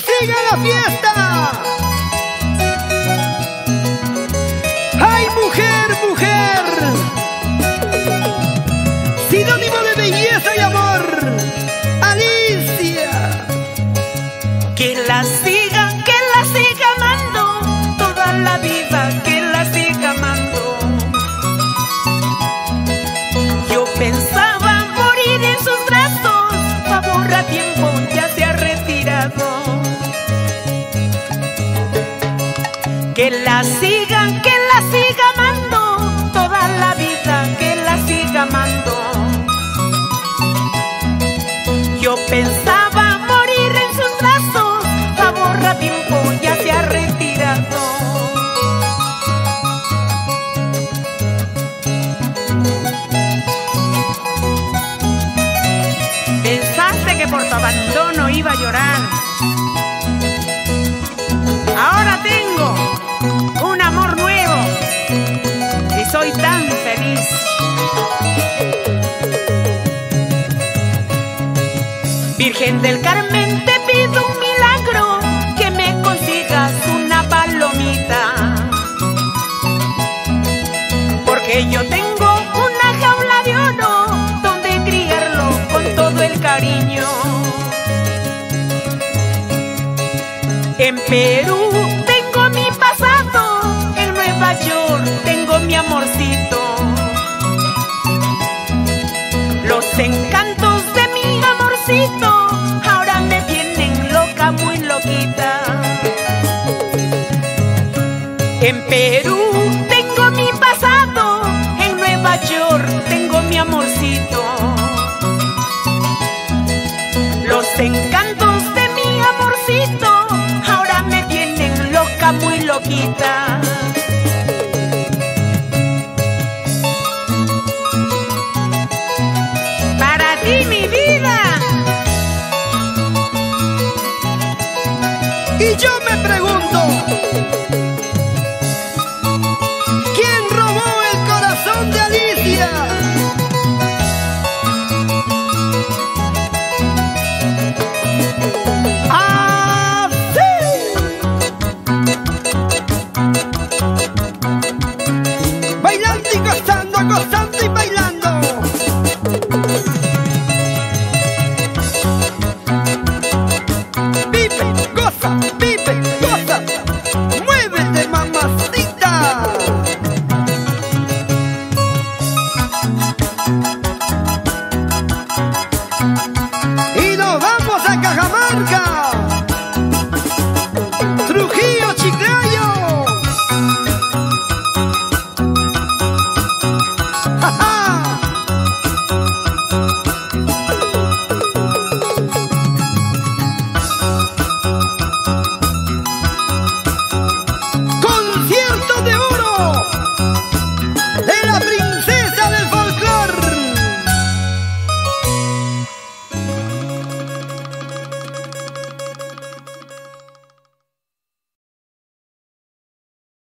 siga la fiesta. Que la sigan, que la siga Virgen del Carmen, te pido un milagro, que me consigas una palomita. Porque yo tengo una jaula de oro donde criarlo con todo el cariño. En Perú tengo mi pasado, en Nueva York tengo mi amorcito. Los encantos ahora me tienen loca, muy loquita. En Perú tengo mi pasado, en Nueva York tengo mi amorcito. Los encantos de mi amorcito ahora me tienen loca, muy loquita. Y yo me pregunto,